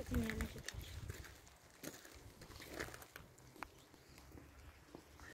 Sa kanya na siya.